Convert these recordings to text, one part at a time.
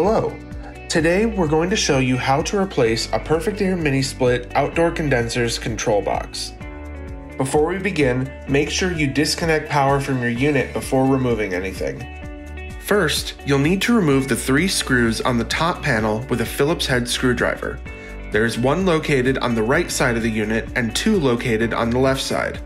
Hello. Today we're going to show you how to replace a Perfect Aire Mini Split outdoor condensers control box. Before we begin, make sure you disconnect power from your unit before removing anything. First, you'll need to remove the three screws on the top panel with a Phillips head screwdriver. There is one located on the right side of the unit and two located on the left side.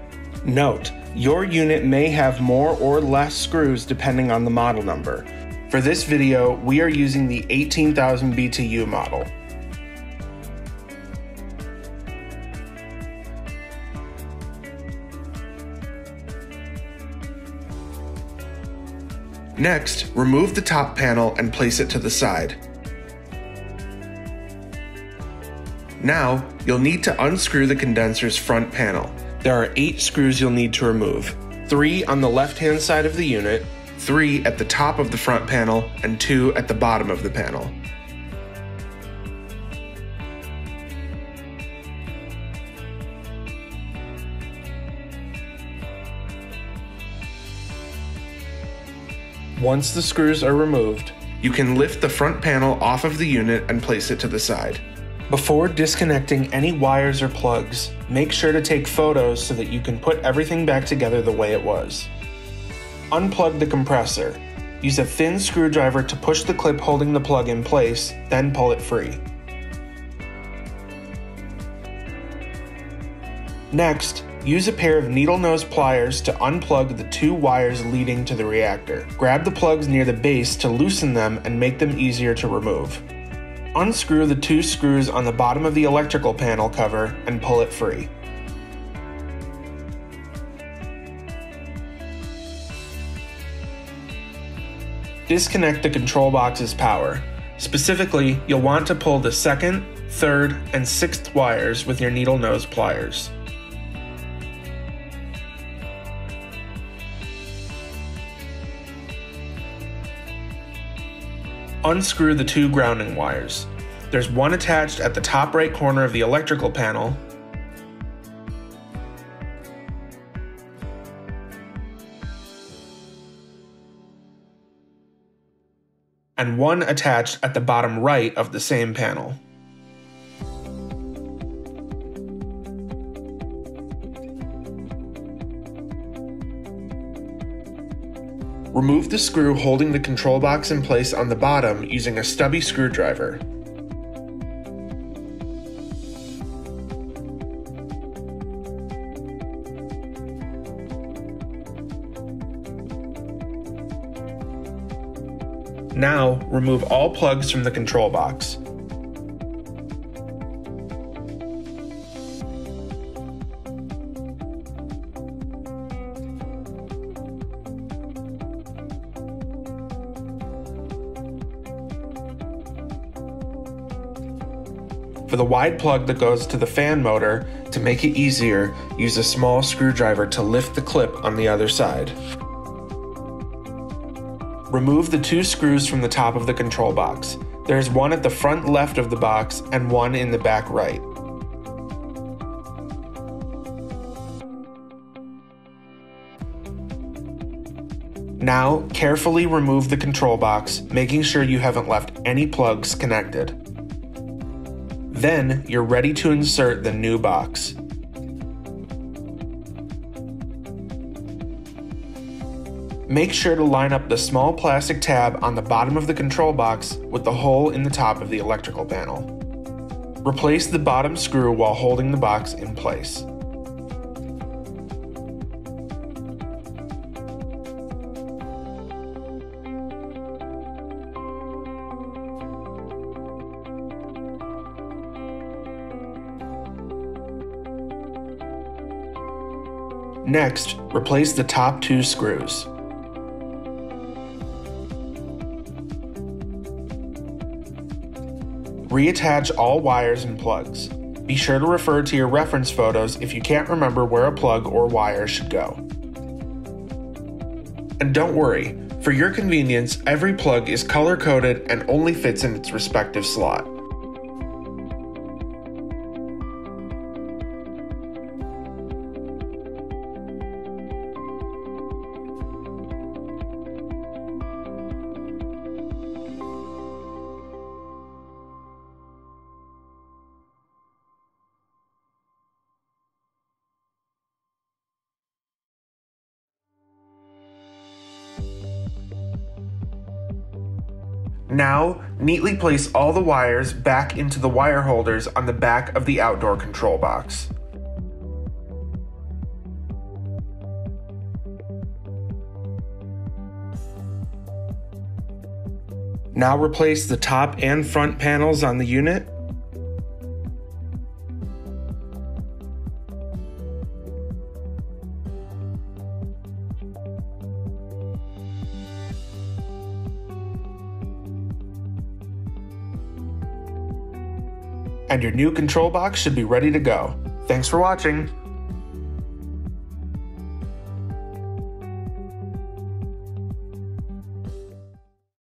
Note, your unit may have more or less screws depending on the model number. For this video, we are using the 18,000 BTU model. Next, remove the top panel and place it to the side. Now, you'll need to unscrew the condenser's front panel. There are eight screws you'll need to remove. Three on the left-hand side of the unit, three at the top of the front panel, and two at the bottom of the panel. Once the screws are removed, you can lift the front panel off of the unit and place it to the side. Before disconnecting any wires or plugs, make sure to take photos so that you can put everything back together the way it was. Unplug the compressor. Use a thin screwdriver to push the clip holding the plug in place, then pull it free. Next, use a pair of needle nose pliers to unplug the two wires leading to the reactor. Grab the plugs near the base to loosen them and make them easier to remove. Unscrew the two screws on the bottom of the electrical panel cover and pull it free. Disconnect the control box's power. Specifically, you'll want to pull the second, third, and sixth wires with your needle nose pliers. unscrew the two grounding wires. There's one attached at the top right corner of the electrical panel, and one attached at the bottom right of the same panel. Remove the screw holding the control box in place on the bottom using a stubby screwdriver. Now, remove all plugs from the control box. For the wide plug that goes to the fan motor, to make it easier, use a small screwdriver to lift the clip on the other side. Remove the two screws from the top of the control box. There is one at the front left of the box and one in the back right. Now, carefully remove the control box, making sure you haven't left any plugs connected. Then you're ready to insert the new box. Make sure to line up the small plastic tab on the bottom of the control box with the hole in the top of the electrical panel. Replace the bottom screw while holding the box in place. Next, replace the top two screws. Reattach all wires and plugs. Be sure to refer to your reference photos if you can't remember where a plug or wire should go. And don't worry, for your convenience, every plug is color coded and only fits in its respective slot. Now, neatly place all the wires back into the wire holders on the back of the outdoor control box. Now replace the top and front panels on the unit. And your new control box should be ready to go. Thanks for watching.